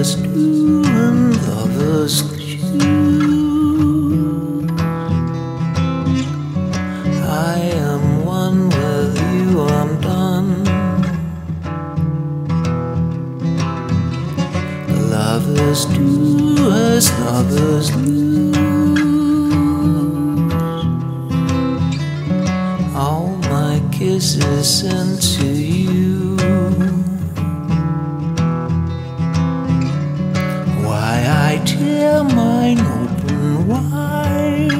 Lovers do and lovers choose. I am one with you, I'm done. Lovers do as lovers. All my kisses sent to you. I tear mine open wide.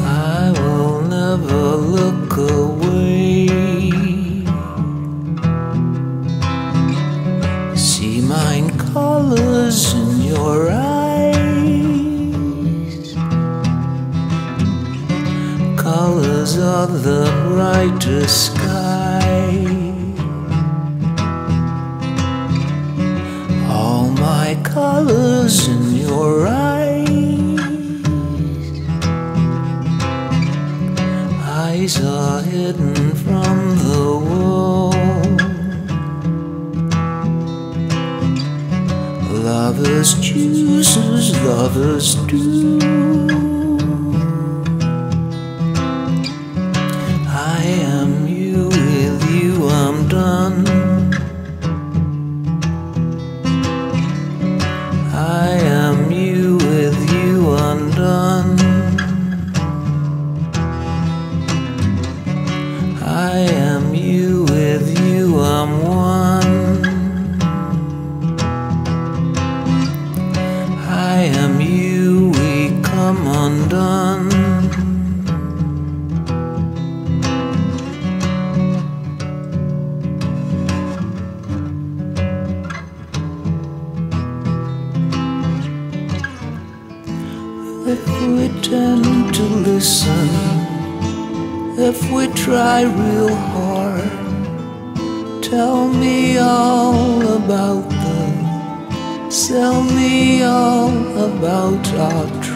I will never look away. See mine colors in your eyes. Colors of the brightest sky. Colors in your eyes. Eyes are hidden from the world. Lovers choose as lovers do. I am you, with you I'm one. I am you, we come undone. If we tend to listen, if we try real hard, tell me all about the, tell me all about our truth.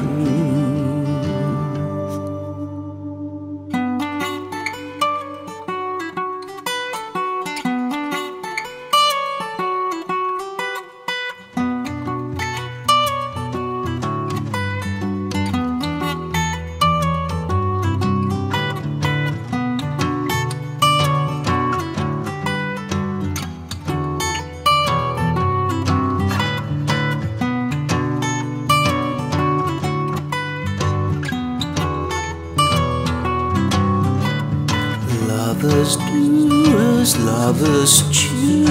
Lovers do as lovers choose.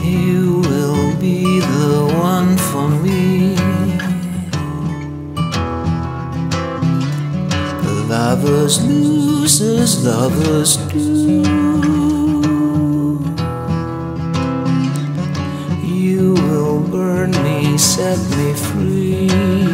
You will be the one for me. Lovers lose as lovers do. You will burn me, set me free.